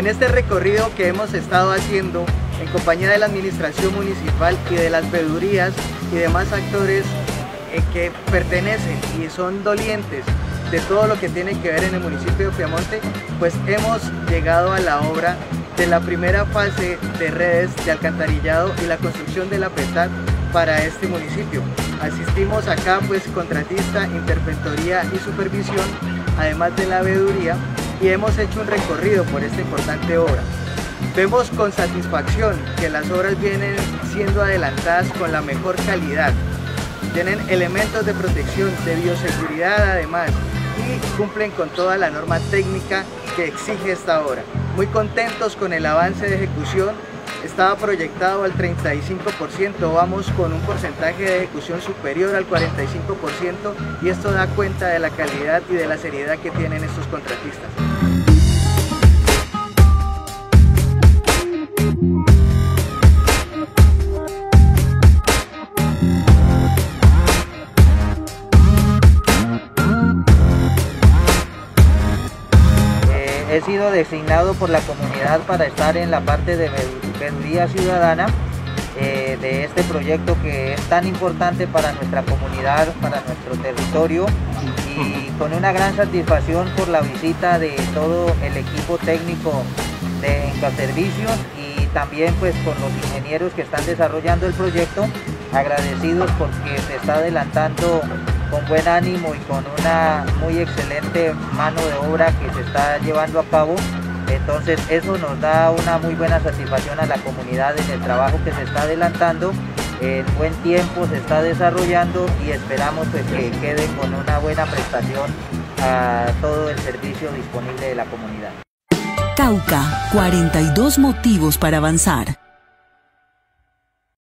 En este recorrido que hemos estado haciendo en compañía de la administración municipal y de las veedurías y demás actores eh, que pertenecen y son dolientes de todo lo que tiene que ver en el municipio de Piamonte, pues hemos llegado a la obra de la primera fase de redes de alcantarillado y la construcción de la PETAC para este municipio. Asistimos acá pues contratista, interventoría y supervisión, además de la veeduría, y hemos hecho un recorrido por esta importante obra. Vemos con satisfacción que las obras vienen siendo adelantadas con la mejor calidad. Tienen elementos de protección, de bioseguridad además, y cumplen con toda la norma técnica que exige esta obra. Muy contentos con el avance de ejecución estaba proyectado al 35%, vamos con un porcentaje de ejecución superior al 45% y esto da cuenta de la calidad y de la seriedad que tienen estos contratistas. He sido designado por la comunidad para estar en la parte de Veeduría Ciudadana eh, de este proyecto que es tan importante para nuestra comunidad, para nuestro territorio y con una gran satisfacción por la visita de todo el equipo técnico de Encaservicios y también pues con los ingenieros que están desarrollando el proyecto, agradecidos porque se está adelantando con buen ánimo y con una muy excelente mano de obra que se está llevando a cabo entonces eso nos da una muy buena satisfacción a la comunidad en el trabajo que se está adelantando, en buen tiempo se está desarrollando y esperamos pues, que quede con una buena prestación a todo el servicio disponible de la comunidad. Cauca, 42 motivos para avanzar.